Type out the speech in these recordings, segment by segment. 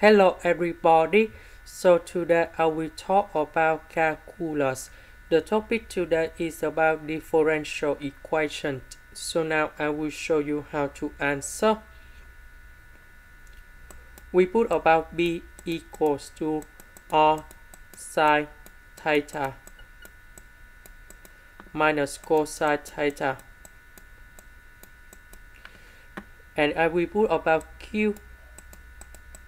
Hello everybody. So today I will talk about calculus. The topic today is about differential equations. So now I will show you how to answer. We put about b equals to r sine theta minus cosine theta. And I will put about q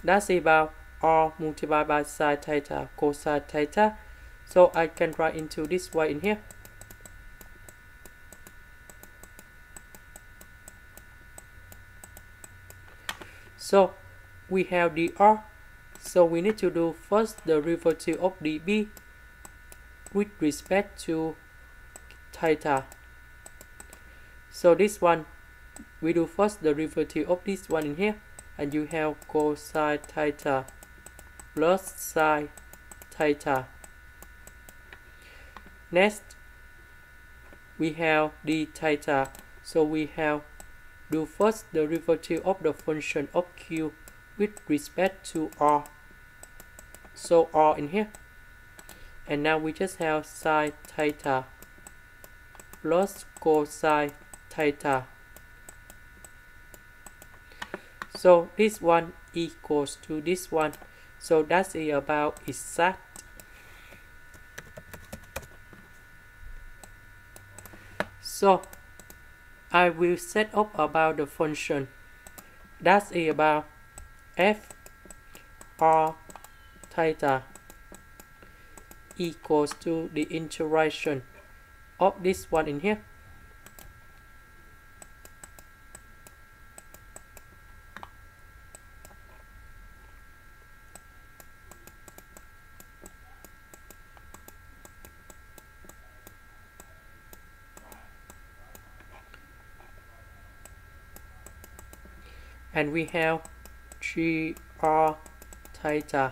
that's about r multiplied by sine theta cosine theta. So I can write into this way in here. So we have the r. So we need to do first the derivative of db with respect to theta. So this one, we do first the derivative of this one in here and you have cosine theta plus sine theta. Next, we have d theta. So we have do first the derivative of the function of q with respect to r. So r in here. And now we just have sine theta plus cosine theta. So this one equals to this one. So that's about exact. So I will set up about the function. That's about f r theta equals to the integration of this one in here and we have gr theta.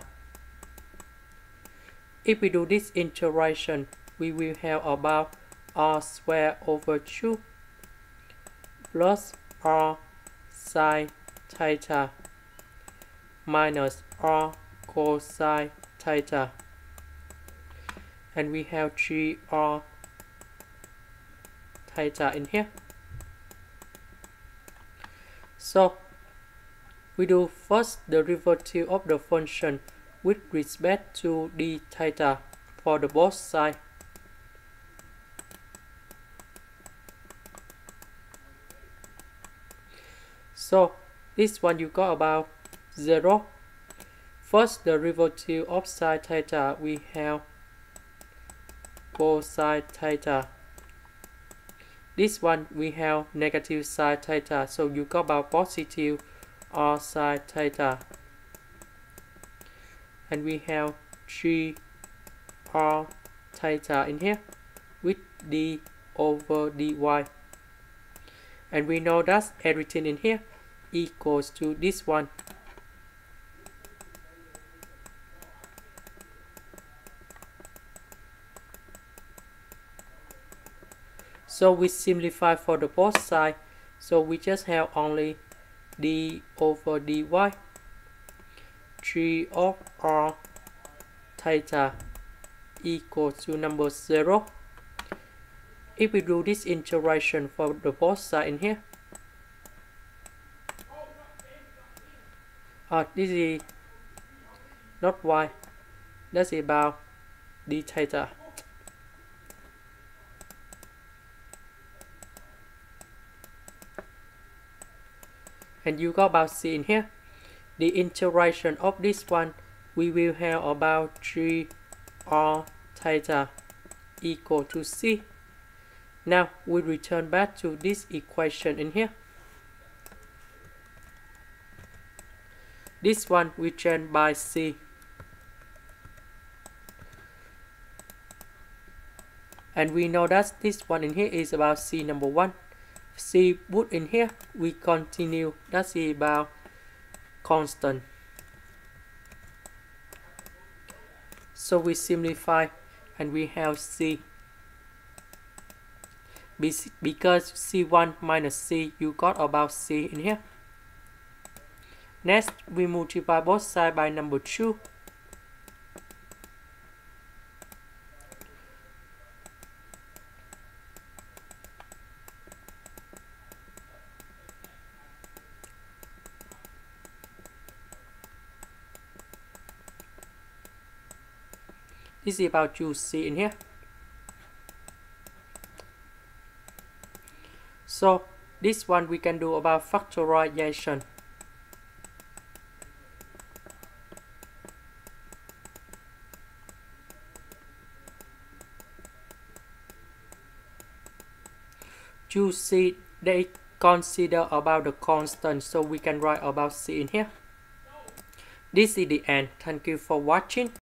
If we do this integration, we will have about r squared over 2 plus r sine theta minus r cosine theta. And we have gr theta in here. So we do first the derivative of the function with respect to d theta for the both side. So this one you got about 0. First the derivative of sine theta we have cosine theta. This one we have negative sine theta so you got about positive r sine theta and we have g r theta in here with d over dy and we know that everything in here equals to this one. So we simplify for the both side. So we just have only d over dy 3 of r. Theta equals to number 0 if we do this integration for the both side in here. Uh, this is not y that's about d theta and you got about C in here. The integration of this one, we will have about 3 r theta equal to C. Now we return back to this equation in here. This one we change by C. And we know that this one in here is about C number 1. C put in here we continue. That's about constant. So we simplify and we have C. Because C1 minus C you got about C in here. Next, we multiply both sides by number 2. Is about you see in here. So this one we can do about factorization. You see they consider about the constant so we can write about c in here. This is the end. Thank you for watching.